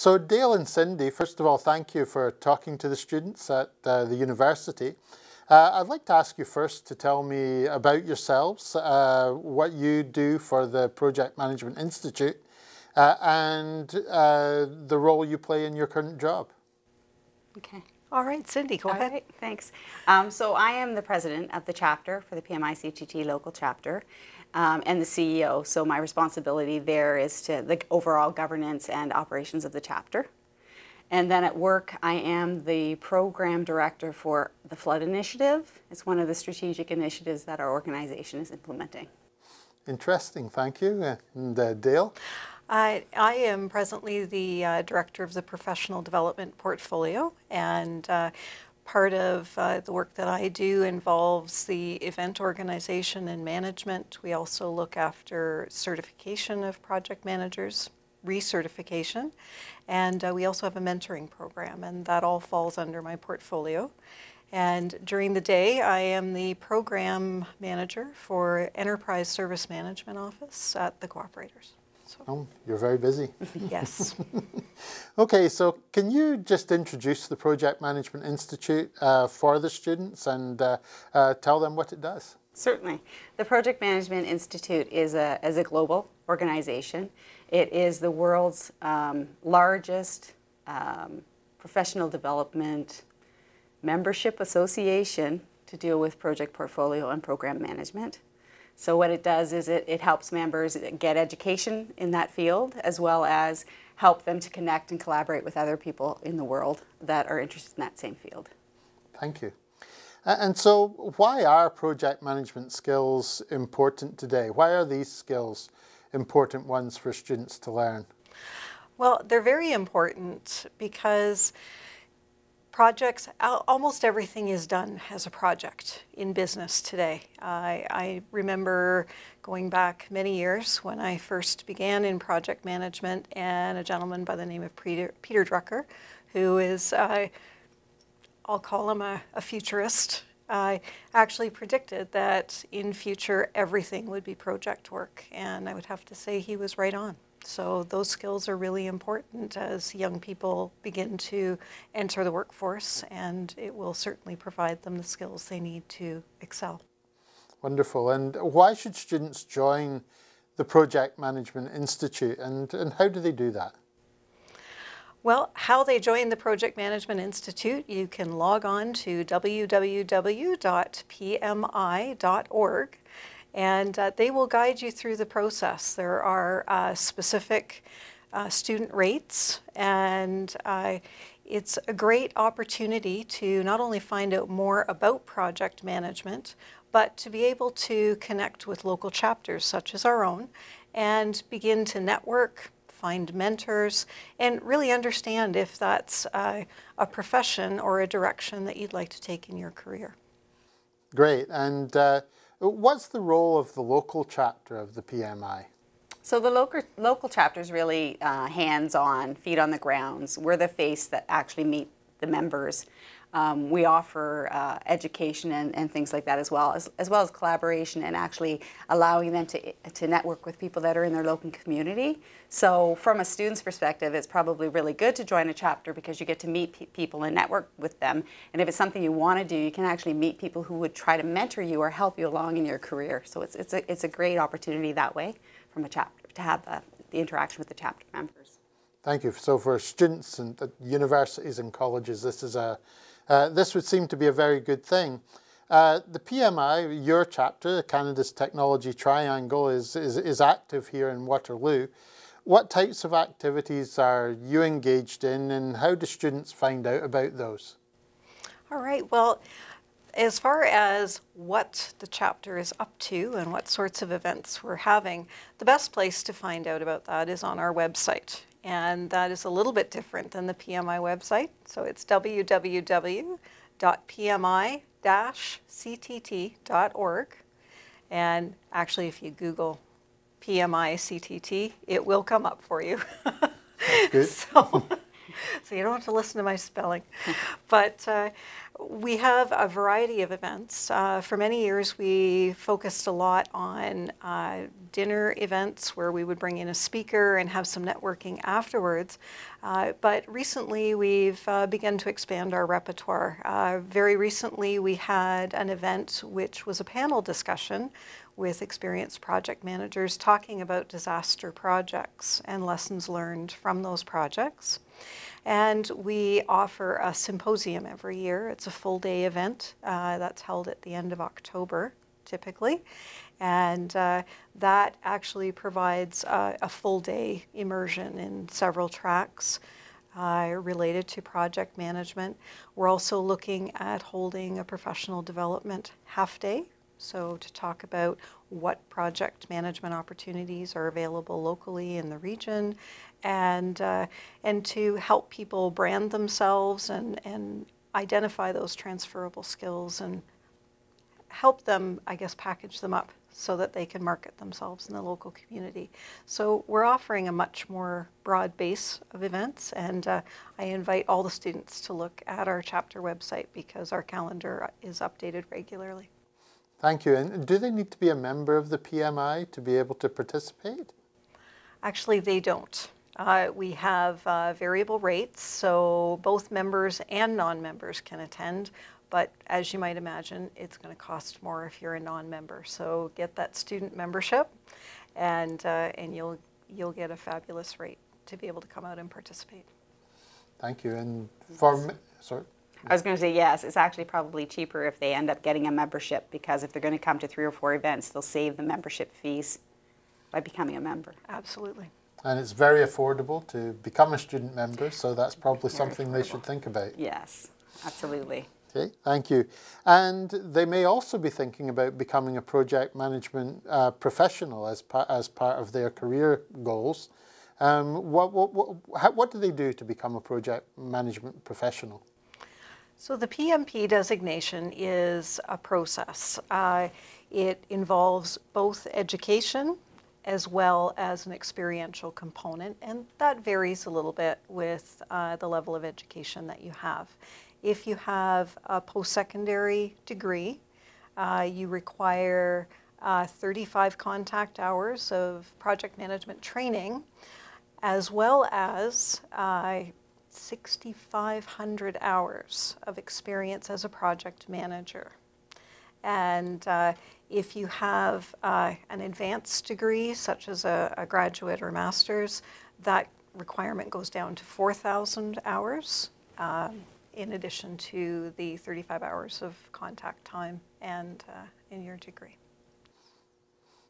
So Dale and Cyndi, first of all, thank you for talking to the students at uh, the university. Uh, I'd like to ask you first to tell me about yourselves, uh, what you do for the Project Management Institute, uh, and uh, the role you play in your current job. Okay. All right, Cyndi, go All ahead. right, thanks. Um, so I am the president of the chapter for the PMI CTT local chapter um, and the CEO. So my responsibility there is to the overall governance and operations of the chapter. And then at work, I am the program director for the Flood Initiative. It's one of the strategic initiatives that our organization is implementing. Interesting, thank you. And uh, Dale? I, I am presently the uh, director of the professional development portfolio, and uh, part of uh, the work that I do involves the event organization and management. We also look after certification of project managers, recertification, and uh, we also have a mentoring program, and that all falls under my portfolio. And during the day, I am the program manager for Enterprise Service Management Office at the Cooperators. So, Oh, you're very busy. yes. Okay, so can you just introduce the Project Management Institute uh, for the students and uh, uh, tell them what it does? Certainly. The Project Management Institute is a, is a global organization. It is the world's um, largest um, professional development membership association to deal with project portfolio and program management. So what it does is it, it helps members get education in that field as well as help them to connect and collaborate with other people in the world that are interested in that same field. Thank you. And so, why are project management skills important today? Why are these skills important ones for students to learn? Well, they're very important because projects, almost everything is done as a project in business today. I, I remember going back many years when I first began in project management, and a gentleman by the name of Peter, Peter Drucker, who is, uh, I'll call him a, a futurist, I actually predicted that in future everything would be project work, and I would have to say he was right on. So those skills are really important as young people begin to enter the workforce, and it will certainly provide them the skills they need to excel. Wonderful. And why should students join the Project Management Institute and, and how do they do that? Well, how they join the Project Management Institute, you can log on to www.pmi.org and uh, they will guide you through the process. There are uh, specific uh, student rates and uh, it's a great opportunity to not only find out more about project management, but to be able to connect with local chapters such as our own and begin to network, find mentors, and really understand if that's uh, a profession or a direction that you'd like to take in your career. Great. And uh, what's the role of the local chapter of the PMI? So the local local chapter is really uh, hands-on, feet on the grounds. We're the face that actually meet the members. Um, we offer uh, education and, and things like that as well, as, as well as collaboration and actually allowing them to, to network with people that are in their local community. So from a student's perspective, it's probably really good to join a chapter because you get to meet pe people and network with them. And if it's something you want to do, you can actually meet people who would try to mentor you or help you along in your career. So it's, it's, a, it's a great opportunity that way from a chapter to have uh, the interaction with the chapter members. Thank you. So for students and at universities and colleges, this is a uh, this would seem to be a very good thing. Uh, the PMI, your chapter, Canada's Technology Triangle, is, is, is active here in Waterloo. What types of activities are you engaged in and how do students find out about those? All right, well, as far as what the chapter is up to and what sorts of events we're having, the best place to find out about that is on our website. And that is a little bit different than the PMI website. So it's www.pmi-ctt.org. And actually, if you Google PMI CTT, it will come up for you. So, so you don't have to listen to my spelling. But uh, we have a variety of events. Uh, for many years, we focused a lot on uh, dinner events where we would bring in a speaker and have some networking afterwards. Uh, but recently, we've uh, begun to expand our repertoire. Uh, very recently, we had an event which was a panel discussion with experienced project managers talking about disaster projects and lessons learned from those projects. And we offer a symposium every year. It's a full day event uh, that's held at the end of October, typically. And uh, that actually provides a, full day immersion in several tracks uh, related to project management. We're also looking at holding a professional development half day. So, to talk about what project management opportunities are available locally in the region and, uh, and to help people brand themselves and, and identify those transferable skills and help them, I guess, package them up so that they can market themselves in the local community. So we're offering a much more broad base of events, and uh, I invite all the students to look at our chapter website because our calendar is updated regularly. Thank you. And do they need to be a member of the PMI to be able to participate? Actually, they don't. Uh, we have uh, variable rates, so both members and non-members can attend. But as you might imagine, it's going to cost more if you're a non-member. So get that student membership, and uh, and you'll you'll get a fabulous rate to be able to come out and participate. Thank you. And for sorry. I was going to say yes. It's actually probably cheaper if they end up getting a membership because if they're going to come to three or four events, they'll save the membership fees by becoming a member. Absolutely. And it's very affordable to become a student member, so that's probably very something affordable. they should think about. Yes, absolutely. Okay, thank you. And they may also be thinking about becoming a project management uh, professional as, pa as part of their career goals. Um, what, what, what, how, what do they do to become a project management professional? So the PMP designation is a process. Uh, it involves both education as well as an experiential component, and that varies a little bit with uh, the level of education that you have. If you have a post-secondary degree, uh, you require uh, 35 contact hours of project management training, as well as uh, 6,500 hours of experience as a project manager. And uh, if you have uh, an advanced degree, such as a, a, graduate or master's, that requirement goes down to 4,000 hours, um, in addition to the 35 hours of contact time and uh, in your degree.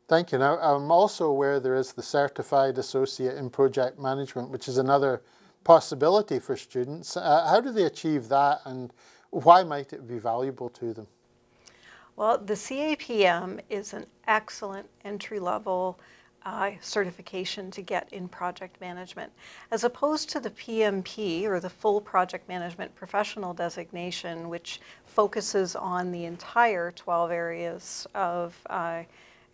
Thank you. Now, I'm also aware there is the Certified Associate in Project Management, which is another possibility for students. Uh, how do they achieve that and why might it be valuable to them? Well, the CAPM is an excellent entry-level uh, certification to get in project management. As opposed to the PMP, or the full project management professional designation, which focuses on the entire 12 areas of uh,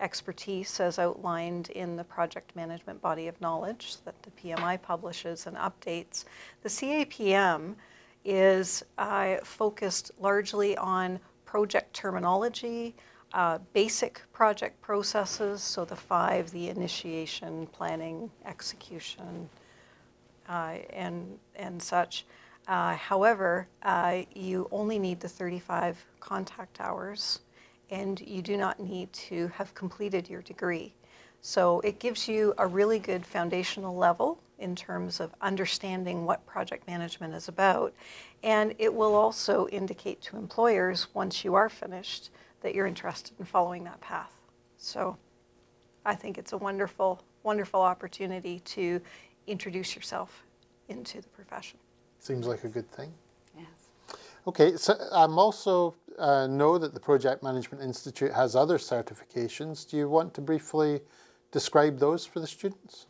expertise as outlined in the project management body of knowledge that the PMI publishes and updates. The CAPM is uh, focused largely on project terminology, uh, basic project processes, so the five, the initiation, planning, execution, uh, and, and such. Uh, however, uh, you only need the 35 contact hours and you do not need to have completed your degree. So it gives you a really good foundational level in terms of understanding what project management is about. And it will also indicate to employers once you are finished that you're interested in following that path. So I think it's a wonderful, wonderful opportunity to introduce yourself into the profession. Seems like a good thing. Yes. Okay, so I'm also uh, know that the Project Management Institute has other certifications. Do you want to briefly describe those for the students?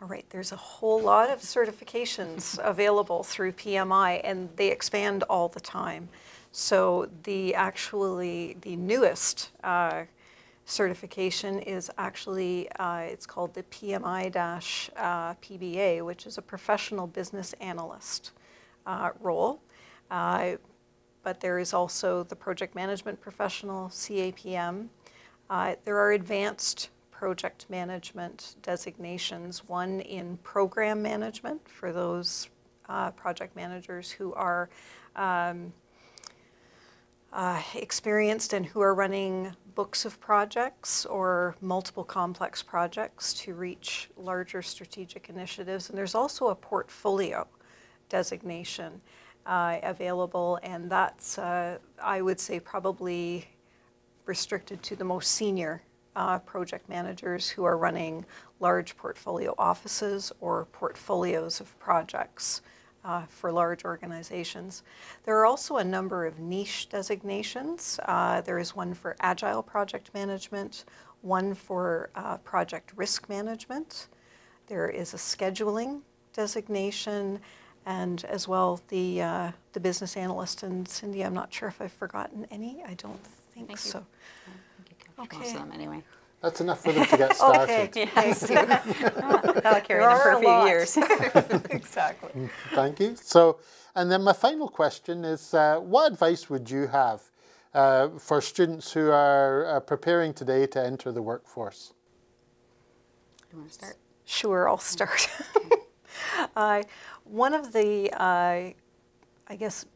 All right, there's a whole lot of certifications available through PMI and they expand all the time. So the actually, the newest uh, certification is actually, uh, it's called the PMI-PBA, uh, which is a professional business analyst uh, role. But there is also the project management professional, CAPM. Uh, there are advanced project management designations, one in program management for those uh, project managers who are um, uh, experienced and who are running books of projects or multiple complex projects to reach larger strategic initiatives. And there's also a portfolio designation uh, available, and that's, uh, I would say, probably restricted to the most senior uh, project managers who are running large portfolio offices or portfolios of projects uh, for large organizations. There are also a number of niche designations. Uh, there is one for agile project management, one for uh, project risk management. There is a scheduling designation, and as well the uh, the business analyst. And Cyndi, I'm not sure if I've forgotten any. I don't think Thank you. so. Most of them anyway. That's enough for them to get started. Okay. Yes. That'll carry There them for a a few lot. years. exactly. Thank you. So, and then my final question is, uh, what advice would you have uh, for students who are uh, preparing today to enter the workforce? You want to start? Sure, I'll start. uh, one of the, uh, I guess,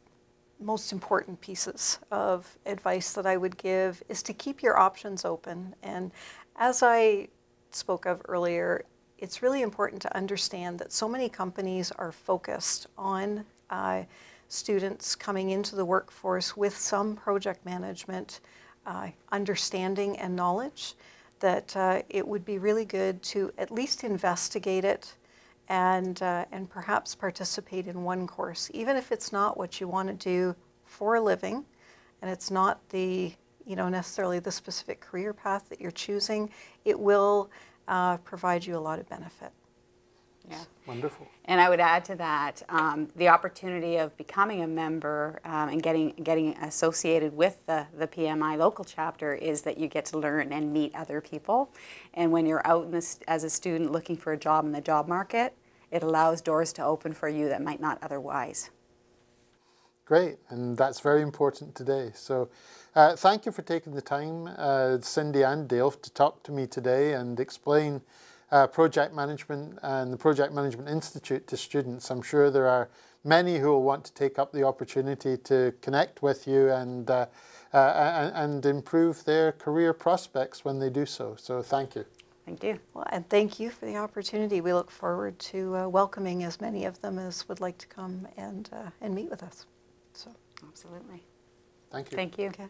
most important pieces of advice that I would give is to keep your options open. And as I spoke of earlier, it's really important to understand that so many companies are focused on uh, students coming into the workforce with some project management uh, understanding and knowledge that uh, it would be really good to at least investigate it and, uh, and perhaps participate in one course, even if it's not what you want to do for a living and it's not the, you know, necessarily the specific career path that you're choosing, it will uh, provide you a lot of benefit. Yeah. Wonderful. And I would add to that um, the opportunity of becoming a member um, and getting getting associated with the, the PMI local chapter is that you get to learn and meet other people. And when you're out in this, as a student looking for a job in the job market, it allows doors to open for you that might not otherwise. Great, and that's very important today. So, uh, thank you for taking the time, uh, Cyndi and Dale, to talk to me today and explain uh, project management and the Project Management Institute to students. I'm sure there are many who will want to take up the opportunity to connect with you and uh, uh, and, and improve their career prospects when they do so. So, thank you. Thank you. Well, and thank you for the opportunity. We look forward to uh, welcoming as many of them as would like to come and, uh, and meet with us. So, Absolutely. Thank you. Thank you. okay.